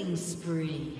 Killing spree.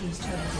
Team's turret